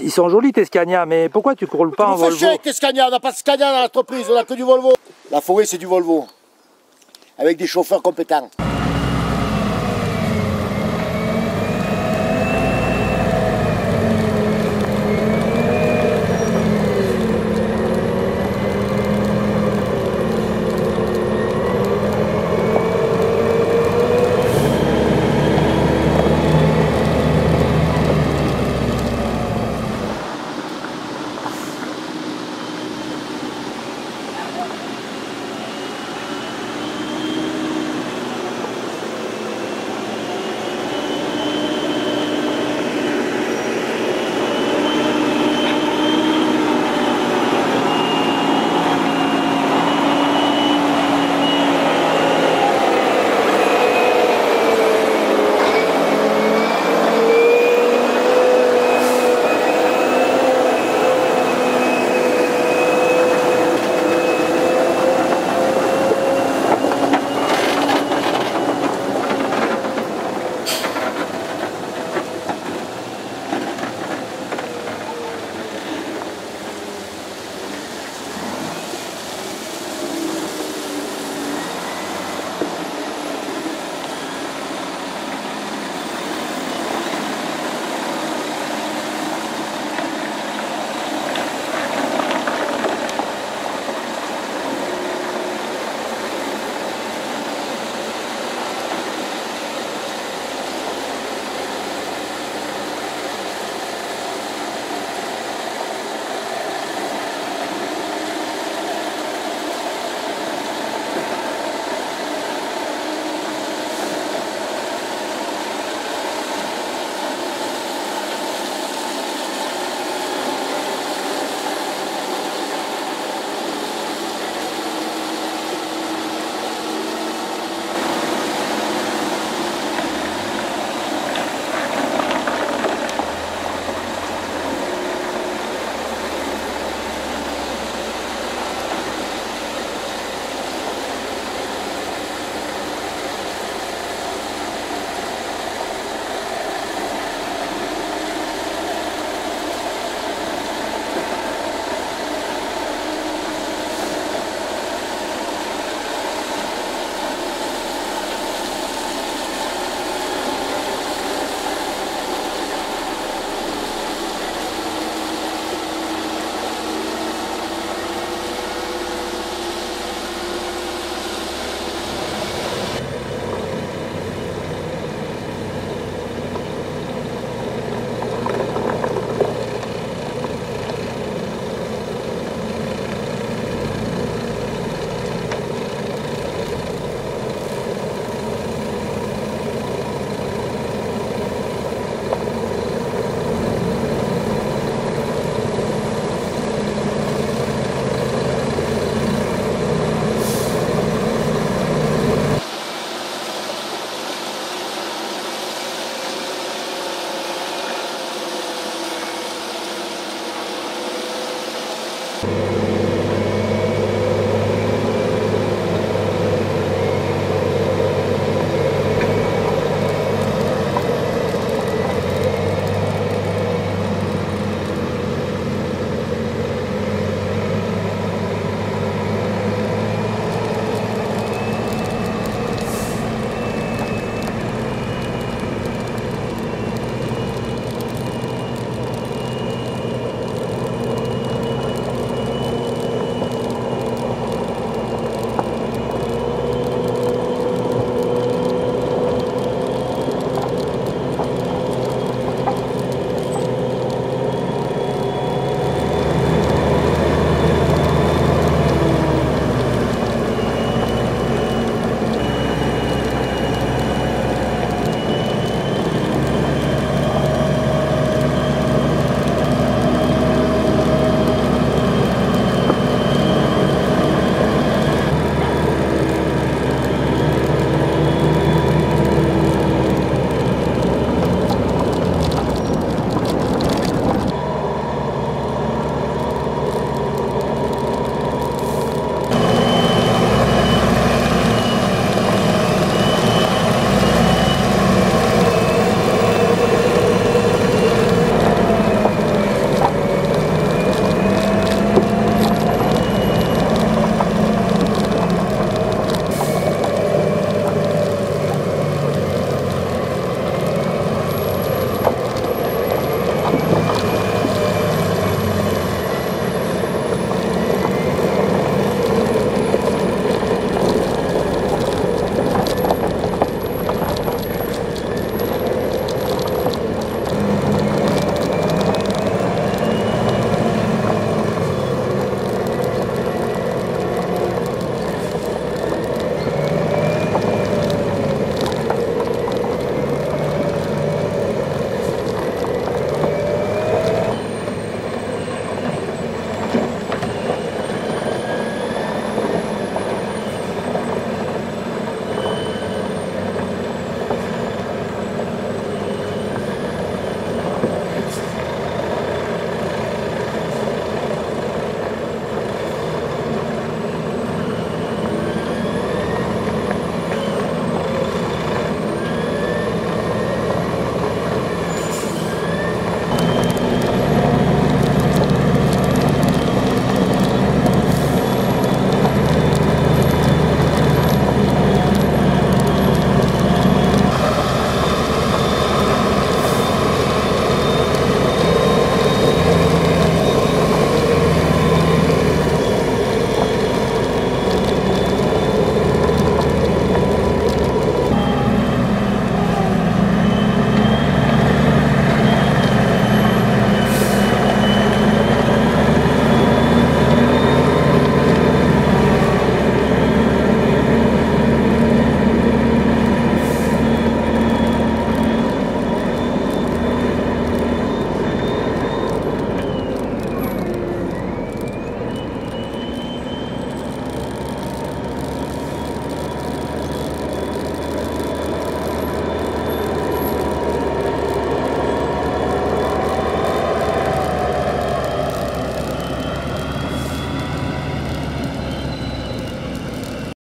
Ils sont jolis tes Scania, mais pourquoi tu roules pas en Volvo Volvo chier tes Scania, on n'a pas de Scania dans l'entreprise, on n'a que du Volvo. La forêt c'est du Volvo, avec des chauffeurs compétents.